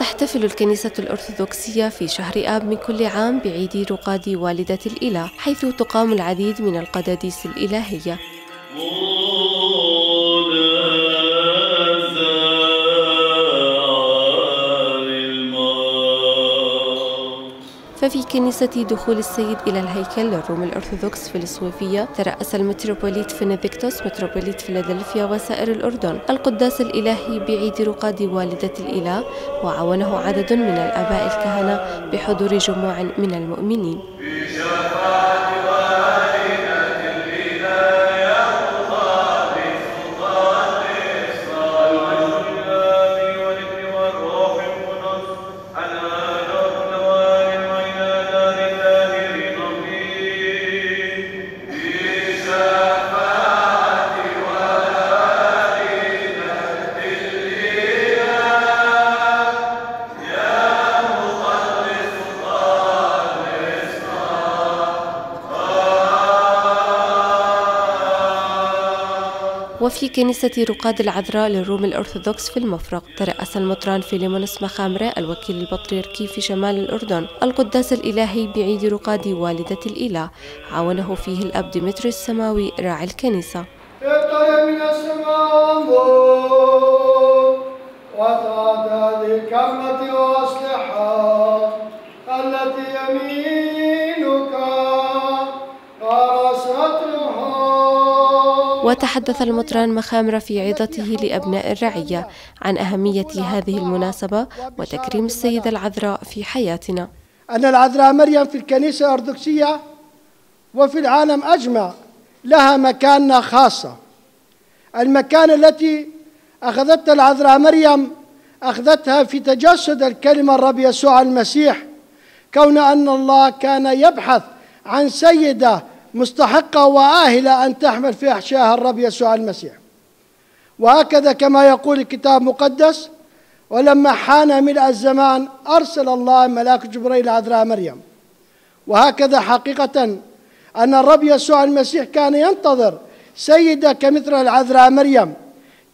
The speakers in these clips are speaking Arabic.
تحتفل الكنيسة الأرثوذكسية في شهر آب من كل عام بعيد رقاد والدة الإله حيث تقام العديد من القداديس الإلهية. ففي كنيسة دخول السيد إلى الهيكل للروم الأرثوذكس في الصوفية ترأس المتروبوليت فينيديكتوس متروبوليت فيلادلفيا وسائر الأردن. القداس الإلهي بعيد رقاد والدة الإله وعاونه عدد من الآباء الكهنة بحضور جموع من المؤمنين. وفي كنيسة رقاد العذراء للروم الأرثوذكس في المفرق ترأس المطران فيليمونس مخامرة الوكيل البطريركي في شمال الأردن القداس الإلهي بعيد رقاد والدة الإله. عاونه فيه الأب ديمتري السماوي راعي الكنيسة. وتعهد الكرمة التي يمينك وتحدث المطران مخامرة في عظته لأبناء الرعية عن أهمية هذه المناسبة وتكريم السيدة العذراء في حياتنا. أن العذراء مريم في الكنيسة الأرثوذكسية وفي العالم أجمع لها مكانة خاصة. المكان التي أخذتها العذراء مريم أخذتها في تجسد الكلمة الرب يسوع المسيح كون أن الله كان يبحث عن سيدة مستحقة وآهلة أن تحمل في أحشائها الرب يسوع المسيح. وهكذا كما يقول الكتاب المقدس ولما حان ملء الزمان أرسل الله ملاك جبريل عذراء مريم. وهكذا حقيقة أن الرب يسوع المسيح كان ينتظر سيدة كمثل العذراء مريم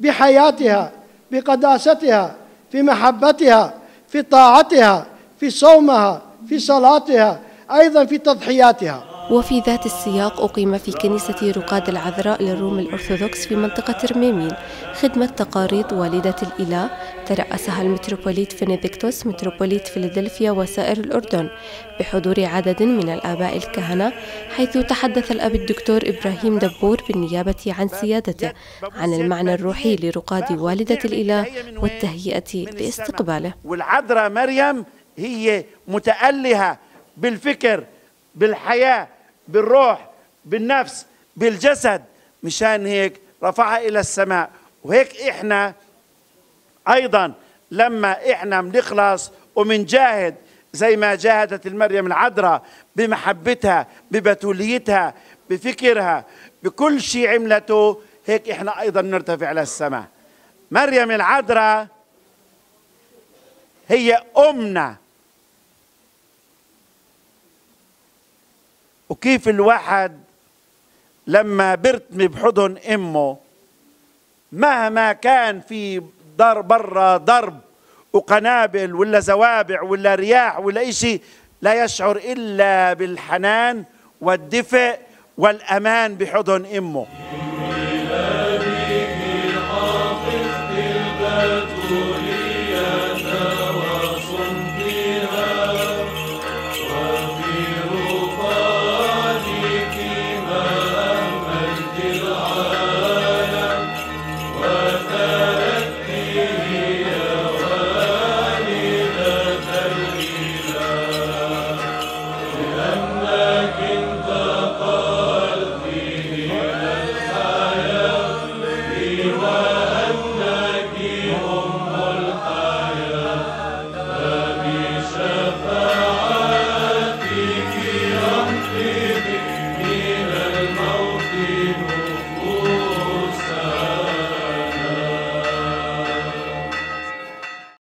بحياتها بقداستها في محبتها في طاعتها في صومها في صلاتها أيضا في تضحياتها. وفي ذات السياق أقيم في كنيسة رقاد العذراء للروم الأرثوذكس في منطقة رميمين خدمة تقاريظ والدة الإله ترأسها المتروبوليت فينيديكتوس متروبوليت فيلادلفيا وسائر الأردن بحضور عدد من الآباء الكهنة حيث تحدث الأب الدكتور إبراهيم دبور بالنيابة عن سيادته عن المعنى الروحي لرقاد والدة الإله والتهيئة لاستقباله. والعذراء مريم هي متألهة بالفكر بالحياة بالروح بالنفس بالجسد. مشان هيك رفعها إلى السماء. وهيك إحنا أيضا لما إحنا بنخلص ومنجاهد زي ما جاهدت المريم العذراء بمحبتها ببتوليتها بفكرها بكل شيء عملته هيك إحنا أيضا نرتفع للسماء مريم العذراء هي أمنا. وكيف الواحد لما برتمي بحضن أمه مهما كان في ضرب برا ضرب وقنابل ولا زوابع ولا رياح ولا إشي لا يشعر إلا بالحنان والدفء والأمان بحضن أمه. Amen.